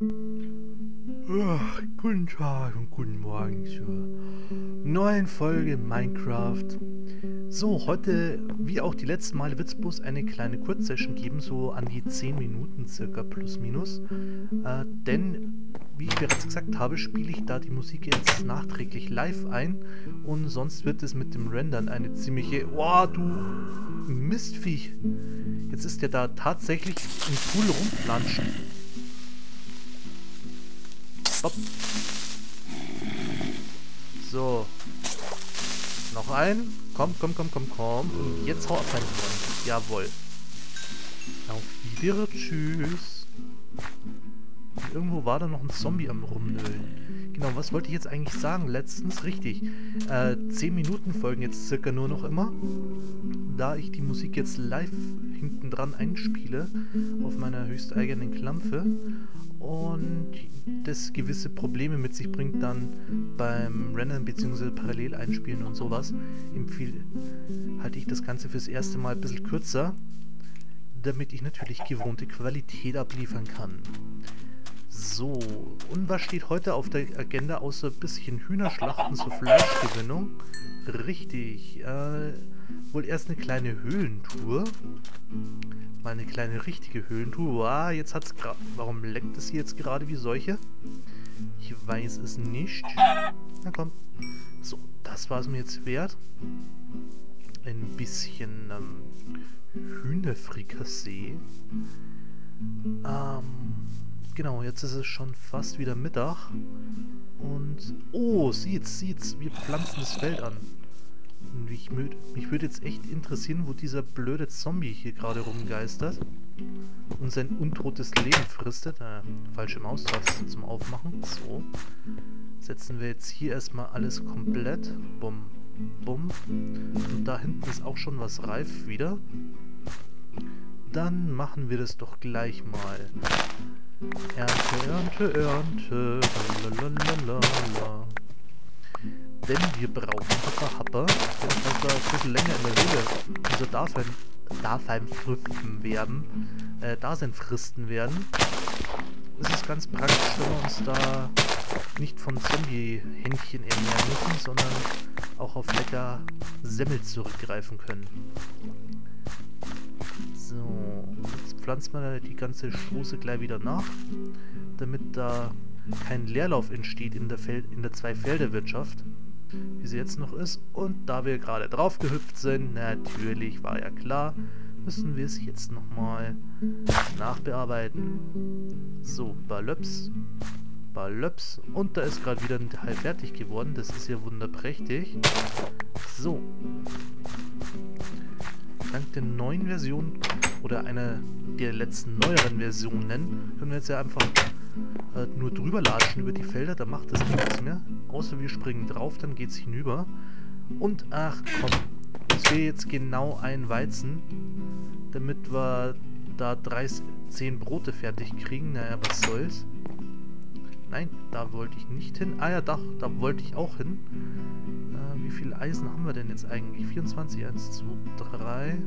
Ach, guten Tag und guten Morgen zur neuen Folge Minecraft. So, heute, wie auch die letzten Male, wird es bloß eine kleine Kurzsession geben, so an die 10 Minuten circa, plus minus. Äh, denn, wie ich bereits gesagt habe, spiele ich da die Musik jetzt nachträglich live ein und sonst wird es mit dem Rendern eine ziemliche... Oh, du Mistviech! Jetzt ist der da tatsächlich im Pool rumplanschen. Stopp. So. Noch ein. Komm, komm, komm, komm, komm. Und jetzt hau ab, mein Freund. Jawohl. Auf wieder. Tschüss. Und irgendwo war da noch ein Zombie am Rumnölen. Genau, was wollte ich jetzt eigentlich sagen? Letztens, richtig. Äh, 10 Minuten folgen jetzt circa nur noch immer. Da ich die Musik jetzt live hinten dran einspiele, auf meiner höchsteigenen Klampfe und das gewisse Probleme mit sich bringt dann beim Rennen bzw. parallel einspielen und sowas, empfehle, halte ich das Ganze fürs erste Mal ein bisschen kürzer, damit ich natürlich gewohnte Qualität abliefern kann. So, und was steht heute auf der Agenda außer ein bisschen Hühnerschlachten zur Fleischgewinnung? Richtig, äh, wohl erst eine kleine Höhlentour. Mal eine kleine richtige Höhlentour. Wow, jetzt hat's gerade... Warum leckt es jetzt gerade wie solche? Ich weiß es nicht. Na komm. So, das war es mir jetzt wert. Ein bisschen ähm, Hühnerfrikassee. Ähm, genau, jetzt ist es schon fast wieder Mittag. Und... Oh, sieht's, sieht's. Wir pflanzen das Feld an. Mich, mich würde jetzt echt interessieren, wo dieser blöde Zombie hier gerade rumgeistert und sein untotes Leben fristet. Äh, falsche Maustaste zum Aufmachen. So. Setzen wir jetzt hier erstmal alles komplett. Bumm, bumm. Und da hinten ist auch schon was reif wieder. Dann machen wir das doch gleich mal. Ernte, Ernte, Ernte. Lalalala. Denn wir brauchen Happer Happer, damit wir ein bisschen länger in der Höhle unser Dasein, Dasein fristen werden, äh, Dasein fristen werden. Es ist ganz praktisch, wenn wir uns da nicht von Zombie-Händchen ernähren müssen, sondern auch auf lecker Semmel zurückgreifen können. So, jetzt pflanzt man die ganze Schoße gleich wieder nach, damit da kein Leerlauf entsteht in der, Fel in der Zwei-Felder-Wirtschaft wie sie jetzt noch ist. Und da wir gerade drauf gehüpft sind, natürlich, war ja klar, müssen wir es jetzt nochmal nachbearbeiten. So, Balöps, Balöps. Und da ist gerade wieder ein Teil fertig geworden. Das ist ja wunderprächtig. So. Dank der neuen Version oder einer der letzten neueren Versionen können wir jetzt ja einfach äh, nur drüber latschen über die Felder, da macht das nichts mehr. Außer wir springen drauf, dann geht es hinüber. Und ach komm, es wäre jetzt genau ein Weizen, damit wir da 30, 10 Brote fertig kriegen. Naja, was soll's. Nein, da wollte ich nicht hin. Ah ja, doch, da wollte ich auch hin. Äh, wie viel Eisen haben wir denn jetzt eigentlich? 24, 1, 2, 3.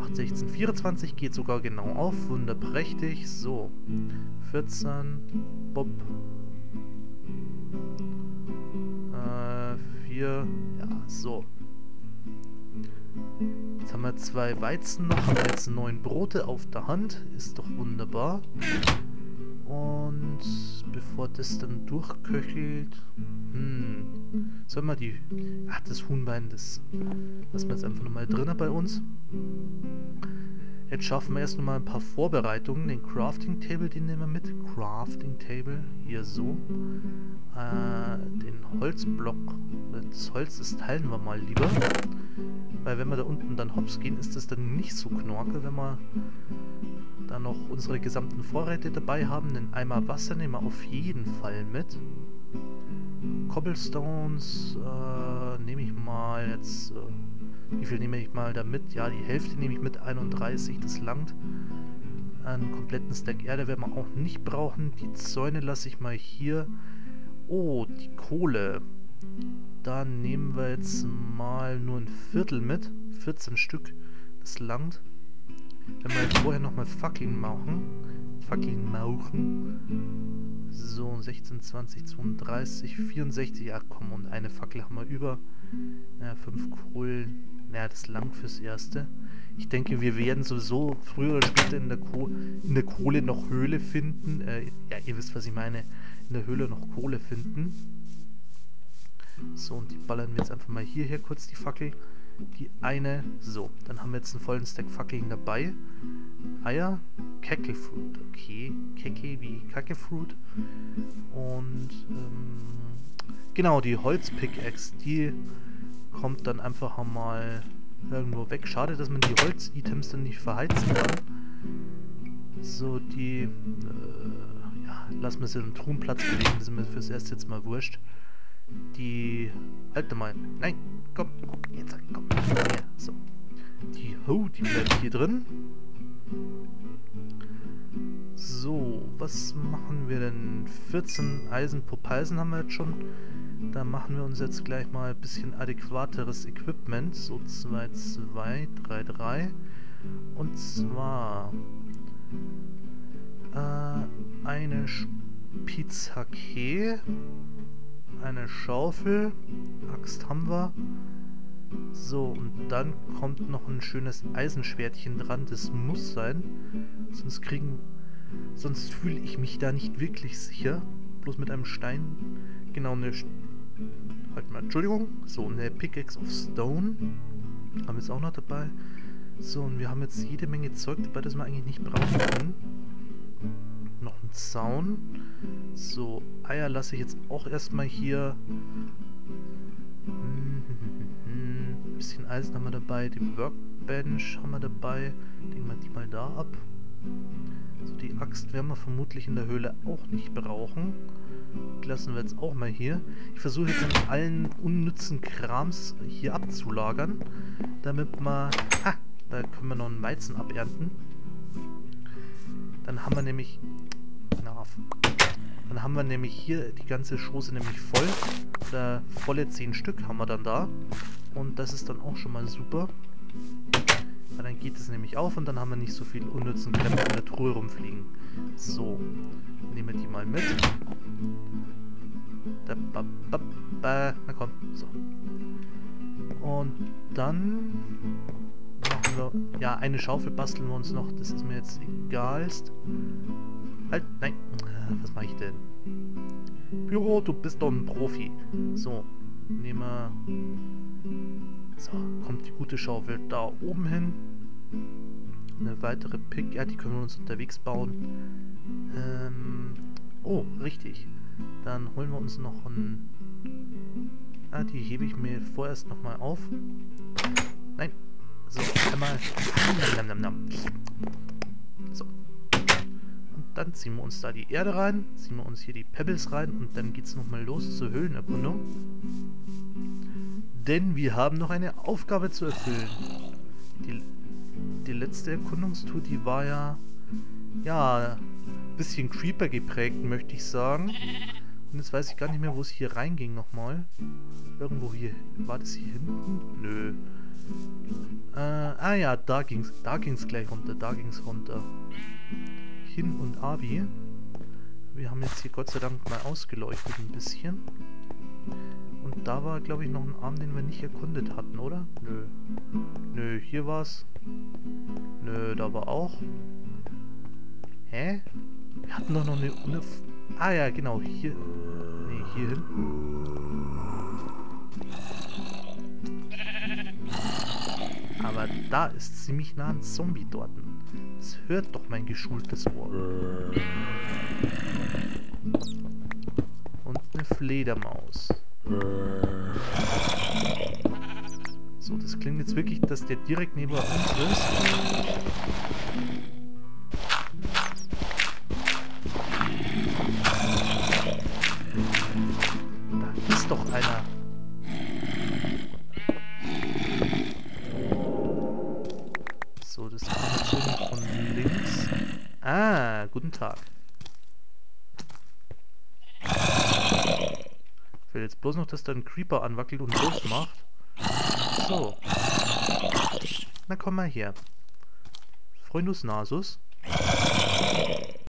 8, 16, 24 geht sogar genau auf. Wunderprächtig. So. 14. Bob. Äh, 4. Ja, so. Jetzt haben wir zwei Weizen noch, jetzt neun Brote auf der Hand. Ist doch wunderbar. Und bevor das dann durchköchelt... Hm... Sollen wir die... Ach, das Huhnbein, das lassen wir jetzt einfach nochmal drinnen bei uns. Jetzt schaffen wir erst nochmal ein paar Vorbereitungen. Den Crafting Table, den nehmen wir mit. Crafting Table, hier so. Äh, den Holzblock, das Holz, das teilen wir mal lieber. Weil wenn wir da unten dann hops gehen, ist das dann nicht so knorke, wenn wir da noch unsere gesamten Vorräte dabei haben. Den Eimer Wasser nehmen wir auf jeden Fall mit. Cobblestones äh, nehme ich mal jetzt... Äh, wie viel nehme ich mal da mit? Ja, die Hälfte nehme ich mit, 31, das langt. Einen kompletten Stack Erde werden wir auch nicht brauchen. Die Zäune lasse ich mal hier. Oh, die Kohle. Da nehmen wir jetzt mal nur ein Viertel mit. 14 Stück. Das langt. Wenn wir jetzt vorher nochmal Fucking machen, Fackeln mauchen. So, 16, 20, 32, 64. Ja, komm, und eine Fackel haben wir über. Ja, fünf Kohlen. Naja, das lang fürs Erste. Ich denke, wir werden sowieso früher oder später in der, Ko in der Kohle noch Höhle finden. Äh, ja, ihr wisst, was ich meine. In der Höhle noch Kohle finden. So, und die ballern wir jetzt einfach mal hierher kurz, die Fackel. Die eine. So, dann haben wir jetzt einen vollen Stack Fackeln dabei. Eier. Kekefruit. Okay, Keke wie Kakefruit. Und, ähm, genau, die Holz-Pickaxe, die kommt dann einfach einmal irgendwo weg. Schade, dass man die Holz-Items dann nicht verheizen kann. So, die, äh, ja, lassen wir sie den Truhenplatz bewegen. Das ist mir fürs Erste jetzt mal wurscht. Die, halt mal, nein, komm, jetzt, komm, hier, so. Die, oh, die bleibt hier drin. So, was machen wir denn? 14 Eisenpopalsen haben wir jetzt schon. Da machen wir uns jetzt gleich mal ein bisschen adäquateres Equipment. So 2, 2, 3, 3. Und zwar äh, eine Spitzhacke, eine Schaufel, Axt haben wir. So, und dann kommt noch ein schönes Eisenschwertchen dran. Das muss sein. Sonst kriegen... Sonst fühle ich mich da nicht wirklich sicher. Bloß mit einem Stein... Genau, eine halt mal, Entschuldigung, so eine Pickaxe of Stone haben wir jetzt auch noch dabei. So, und wir haben jetzt jede Menge Zeug dabei, das wir eigentlich nicht brauchen können. Noch ein Zaun. So, Eier lasse ich jetzt auch erstmal hier. Ein bisschen Eisen haben wir dabei, die Workbench haben wir dabei. Legen wir die mal da ab. So, die Axt werden wir vermutlich in der Höhle auch nicht brauchen. Die lassen wir jetzt auch mal hier. Ich versuche jetzt an allen unnützen Krams hier abzulagern, damit wir... Ha! Da können wir noch einen Weizen abernten. Dann haben wir nämlich... Dann haben wir nämlich hier die ganze Schoße nämlich voll. Da volle 10 Stück haben wir dann da. Und das ist dann auch schon mal super. Weil dann geht es nämlich auf und dann haben wir nicht so viel unnützen Krempel in der Truhe rumfliegen. So, nehmen wir die mal mit. Da, ba, ba, ba. Na komm, so. Und dann wir... Ja, eine Schaufel basteln wir uns noch. Das ist mir jetzt egalst. Halt, nein. Äh, was mache ich denn? Büro, du bist doch ein Profi. So, nehmen wir... So, kommt die gute Schaufel da oben hin. Eine weitere Pick, ja, die können wir uns unterwegs bauen. Ähm, oh, richtig. Dann holen wir uns noch ein... Ah, die hebe ich mir vorerst nochmal auf. Nein. So, einmal... So. Und dann ziehen wir uns da die Erde rein, ziehen wir uns hier die Pebbles rein und dann geht es nochmal los zur Höhlenerkundung. Denn wir haben noch eine Aufgabe zu erfüllen. Die, die letzte Erkundungstour, die war ja... Ja, ein bisschen Creeper geprägt, möchte ich sagen. Und jetzt weiß ich gar nicht mehr, wo es hier reinging nochmal. Irgendwo hier. War das hier hinten? Nö. Äh, ah ja, da ging's, da ging's gleich runter, da ging's runter. Hin und Abi. Wir haben jetzt hier Gott sei Dank mal ausgeleuchtet ein bisschen. Und da war, glaube ich, noch ein Arm, den wir nicht erkundet hatten, oder? Nö. Nö, hier war's. Nö, da war auch. Hä? Wir hatten doch noch eine... eine ah ja, genau, hier... Nee, hier hinten. Aber da ist ziemlich nah ein Zombie dort. Das hört doch mein geschultes Ohr. Und eine Fledermaus. So, das klingt jetzt wirklich, dass der direkt neben uns ist. Jetzt von links. Ah, guten Tag. Ich will jetzt bloß noch, dass da Creeper anwackelt und losmacht. So. Na komm mal her. Freundus Nasus.